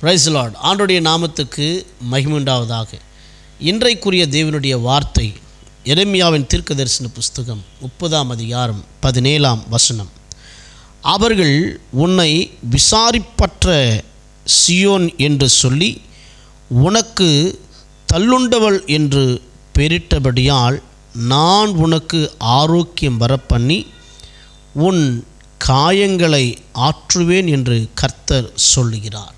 Price Lord ஆண்டுடைய நாமத்துக்கு மகிமுண்டாவதாக இன்றைக்குரிய தேவனுடைய வார்த்தை எரேமியாவின் தீர்க்கதரிசன புஸ்தகம் முப்பதாம் அதிகாரம் பதினேழாம் வசனம். அவர்கள் உன்னை விசாரிப்பற்ற சியோன் என்று சொல்லி உனக்கு தள்ளுண்டவள் என்று பெரிட்டபடியால் நான் உனக்கு ஆரோக்கியம் வரப்பண்ணி உன் காயங்களை ஆற்றுவேன் என்று கர்த்தர் சொல்லுகிறார்.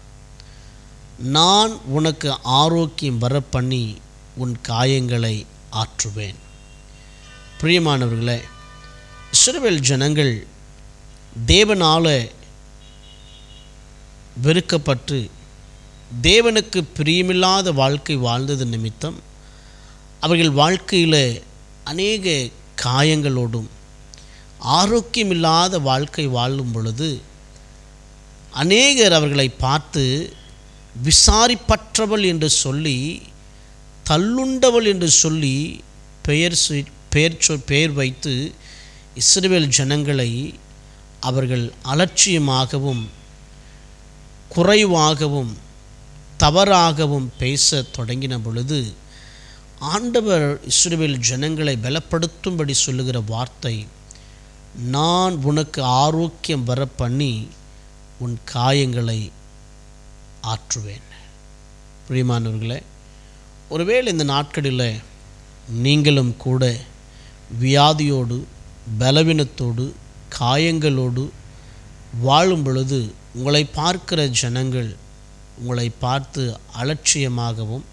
நான் உனக்கு ஆரோக்கியம் வரப்பண்ணி உன் காயங்களை ஆற்றுவேன். பிரியமானவர்களே இஸ்ரவேல் ஜனங்கள் தேவனால் வெறுக்கப்பட்டு தேவனுக்கு பிரியமில்லாத வாழ்க்கை வாழ்ந்தது நிமித்தம் அவர்கள் வாழ்க்கையில் அநேக காயங்களோடும் ஆரோக்கியமில்லாத வாழ்க்கை வாழும் பொழுது அநேகர் அவர்களை பார்த்து விசாரிப்பற்றவள் என்று சொல்லி தள்ளுண்டவள் என்று சொல்லி பெயர் பெயர் சொ பெயர் வைத்து இஸ்ரேல் ஜனங்களை அவர்கள் அலட்சியமாகவும் குறைவாகவும் தவறாகவும் பேச தொடங்கின பொழுது ஆண்டவர் இஸ்ரேல் ஜனங்களை பலப்படுத்தும்படி சொல்லுகிற வார்த்தை நான் உனக்கு ஆரோக்கியம் வர பண்ணி உன் காயங்களை ஆற்றுவேன். பிரியமானவர்களே ஒருவேளை இந்த நாட்களில் நீங்களும் கூட வியாதியோடு பலவீனத்தோடு காயங்களோடு வாழும் பொழுது உங்களை பார்க்கிற ஜனங்கள் உங்களை பார்த்து அலட்சியமாகவும்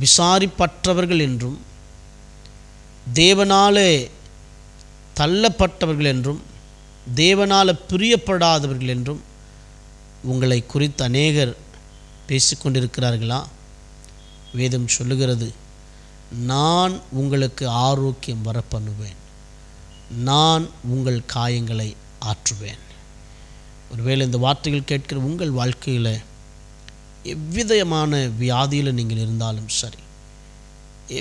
விசாரிப்பற்றவர்கள் என்றும் தேவனாலே தள்ளப்பட்டவர்கள் என்றும் தேவனால் பிரியப்படாதவர்கள் என்றும் உங்களை குறித்து அநேகர் பேசிக்கொண்டிருக்கிறார்களா? வேதம் சொல்லுகிறது நான் உங்களுக்கு ஆரோக்கியம் வர பண்ணுவேன் நான் உங்கள் காயங்களை ஆற்றுவேன். ஒருவேளை இந்த வார்த்தைகள் கேட்கிற உங்கள் வாழ்க்கையில் எவ்விதமான வியாதியில் நீங்கள் இருந்தாலும் சரி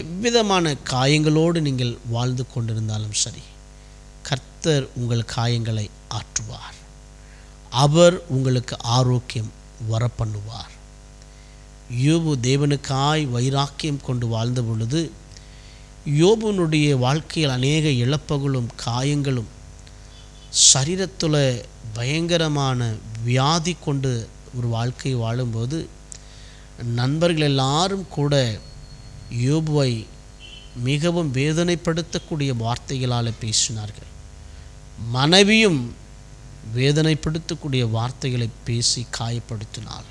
எவ்விதமான காயங்களோடு நீங்கள் வாழ்ந்து கொண்டிருந்தாலும் சரி கர்த்தர் உங்கள் காயங்களை ஆற்றுவார். அவர் உங்களுக்கு ஆரோக்கியம் வர பண்ணுவார் யோபு தேவனுக்காய் வைராக்கியம் கொண்டு வாழ்ந்த பொழுது யோபுனுடைய வாழ்க்கையில் அநேக இழப்புகளும் காயங்களும் சரீரத்தில் பயங்கரமான வியாதி கொண்டு ஒரு வாழ்க்கை வாழும்போது நண்பர்கள் எல்லாரும் கூட யோபுவை மிகவும் வேதனைப்படுத்தக்கூடிய வார்த்தைகளால் பேசினார்கள். மனைவியும் வேதனைப்படுத்தக்கூடிய வார்த்தைகளை பேசி காயப்படுத்தினாள்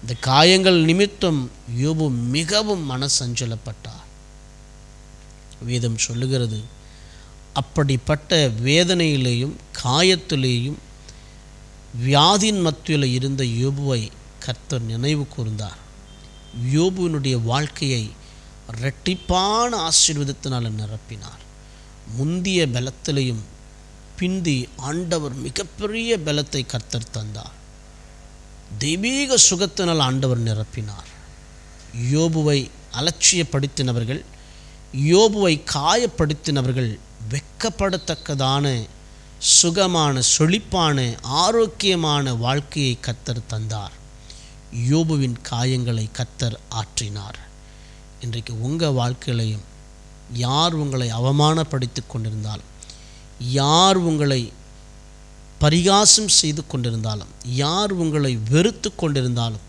இந்த காயங்கள் நிமித்தம் யோபு மிகவும் மனசஞ்சலப்பட்டார். வேதம் சொல்லுகிறது அப்படிப்பட்ட வேதனையிலேயும் காயத்திலேயும் வியாதியின் மத்தியில் இருந்த யோபுவை கர்த்தர் நினைவு கூர்ந்தார். யோபுவினுடைய வாழ்க்கையை இரட்டிப்பான ஆசீர்வாதத்தினால் நிரப்பினார். முந்திய பலத்திலையும் பிந்தி ஆண்டவர் மிகப்பெரிய பலத்தை கர்த்தர் தந்தார். தெய்வீக சுகத்தினால் ஆண்டவர் நிரப்பினார். யோபுவை அலட்சியப்படுத்தினவர்கள் யோபுவை காயப்படுத்தினவர்கள் வெக்கப்படத்தக்கதான சுகமான செழிப்பான ஆரோக்கியமான வாழ்க்கையை கத்தர் தந்தார். யோபுவின் காயங்களை கத்தர் ஆற்றினார். இன்றைக்கு உங்கள் வாழ்க்கையிலையும் யார் உங்களை அவமானப்படுத்தி கொண்டிருந்தாலும் யார் உங்களை பரிகாசம் செய்து கொண்டிருந்தாலும் யார் உங்களை வெறுத்து கொண்டிருந்தாலும்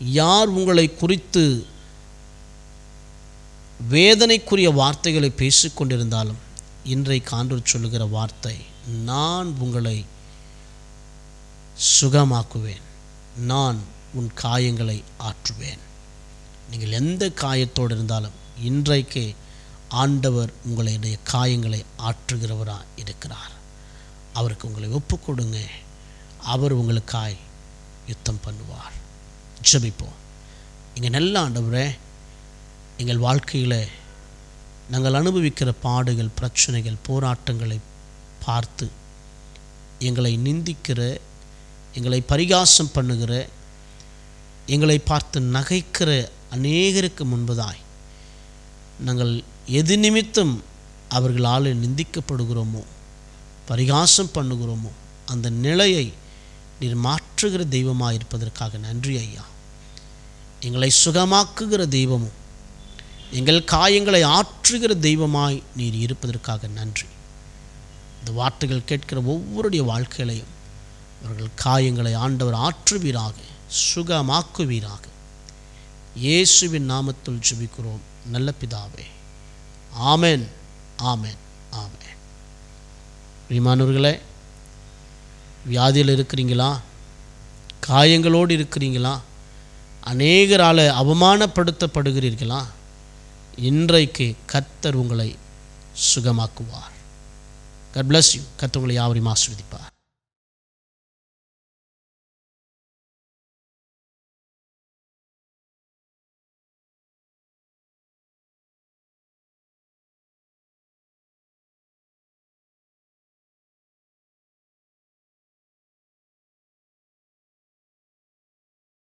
யார் உங்களை குறித்து வேதனைக்குரிய வார்த்தைகளை பேசிக்கொண்டிருந்தாலும் இன்றை காண்டூர் சொல்லுகிற வார்த்தை நான் உங்களை சுகமாக்குவேன். நான் உன் காயங்களை ஆற்றுவேன். நீங்கள் எந்த காயத்தோடு இருந்தாலும் இன்றைக்கே ஆண்டவர் உங்களுடைய காயங்களை ஆற்றுகிறவராக இருக்கிறார். அவருக்கு உங்களை ஒப்பு கொடுங்க அவர் உங்களுக்காய் யுத்தம் பண்ணுவார். ஜபிப்போம். இங்கே நல்ல ஆண்டவரே எங்கள் வாழ்க்கையில் நாங்கள் அனுபவிக்கிற பாடுகள் பிரச்சனைகள் போராட்டங்களை பார்த்து எங்களை நிந்திக்கிற எங்களை பரிகாசம் பண்ணுகிற எங்களை பார்த்து நகைக்கிற அநேகருக்கு முன்பதாய் நாங்கள் எது நிமித்தம் அவர்களால் நிந்திக்கப்படுகிறோமோ பரிகாசம் பண்ணுகிறோமோ அந்த நிலையை நீர் மாற்றுகிற தெய்வமாக இருப்பதற்காக நன்றி ஐயா. எங்களை சுகமாக்குகிற தெய்வமும் எங்கள் காயங்களை ஆற்றுகிற தெய்வமாய் நீர் இருப்பதற்காக நன்றி. இந்த வார்த்தைகள் கேட்கிற ஒவ்வொருடைய வாழ்க்கையிலையும் அவர்கள் காயங்களை ஆண்டவர் ஆற்றுவீராக சுகமாக்குவீராக. இயேசுவின் நாமத்தில் ஜெபிக்கிறோம். நல்ல பிதாவே ஆமென் ஆமேன் ஆமேன். பிரியமானவர்களே வியாதியில் இருக்கிறீங்களா? காயங்களோடு இருக்கிறீங்களா? அநேகரால் அவமானப்படுத்தப்படுகிறீர்களா? இன்றைக்கு கத்தர் உங்களை சுகமாக்குவார். கட் பிளஸ் யூ கத்தர் உங்களை யாவரையும் ஆஸ்வதிப்பார்